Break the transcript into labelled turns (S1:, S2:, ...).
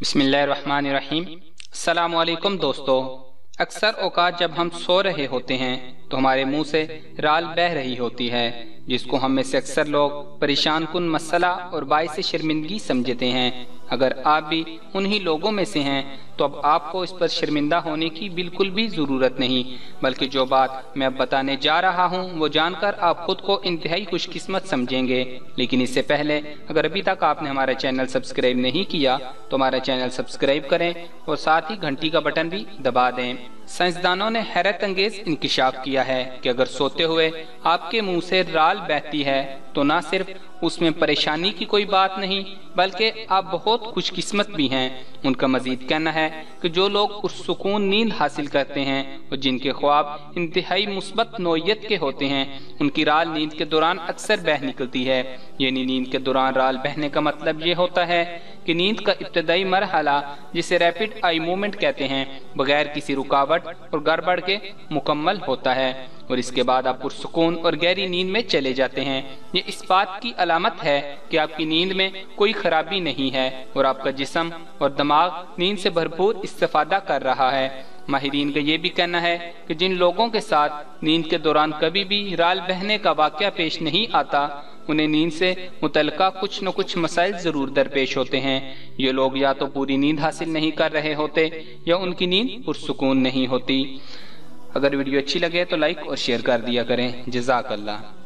S1: بسم اللہ الرحمن الرحیم۔ السلام علیکم دوستو۔ اکثر اوقات جب ہم سو رہے ہوتے ہیں تو ہمارے منہ سے رال بہ رہی ہوتی ہے، جس کو ہم میں سے اکثر لوگ پریشان کن مسئلہ اور باعث شرمندگی سمجھتے ہیں۔ اگر آپ بھی انہی لوگوں میں سے ہیں، تو اب آپ کو اس پر شرمندہ ہونے کی بالکل بھی ضرورت نہیں۔ بلکہ جو بات میں اب بتانے جا رہا ہوں، وہ جان کر آپ خود کو انتہائی خوش قسمت سمجھیں گے۔ لیکن اس سے پہلے، اگر ابھی تک آپ نے ہمارا چینل سبسکرائب نہیں کیا، تو ہمارا چینل سبسکرائب کریں اور ساتھ ہی گھنٹی کا بٹن بھی دبا دیں۔ سائنسدانوں نے حیرت انگیز انکشاف کیا ہے کہ اگر سوتے ہوئے آپ کے منہ سے رال بہتی ہے تو نہ صرف اس میں پریشانی کی کوئی بات نہیں، بلکہ آپ بہت خوش قسمت بھی ہیں۔ ان کا مزید کہنا ہے کہ جو لوگ اس سکون نیند حاصل کرتے ہیں اور جن کے خواب انتہائی مثبت نوعیت کے ہوتے ہیں، ان کی رال نیند کے دوران اکثر بہ نکلتی ہے۔ یعنی نیند کے دوران رال بہنے کا مطلب یہ ہوتا ہے کہ نیند کا ابتدائی مرحلہ جسے ریپڈ آئی مومنٹ کہتے ہیں، بغیر کسی رکاوٹ اور گڑبڑ کے مکمل ہوتا ہے اور اس کے بعد آپ پرسکون اور گہری نیند میں چلے جاتے ہیں۔ یہ اس بات کی علامت ہے کہ آپ کی نیند میں کوئی خرابی نہیں ہے اور آپ کا جسم اور دماغ نیند سے بھرپور استفادہ کر رہا ہے۔ ماہرین، کا یہ بھی کہنا ہے کہ جن لوگوں کے ساتھ نیند کے دوران کبھی بھی رال بہنے کا واقعہ پیش نہیں آتا انہیں نیند سے متعلقہ کچھ نہ کچھ مسائل ضرور درپیش ہوتے ہیں۔ یہ لوگ یا تو پوری نیند حاصل نہیں کر رہے ہوتے یا ان کی نیند پرسکون نہیں ہوتی۔ اگر ویڈیو اچھی لگے تو لائک اور شیئر کر دیا کریں۔ جزاک اللہ۔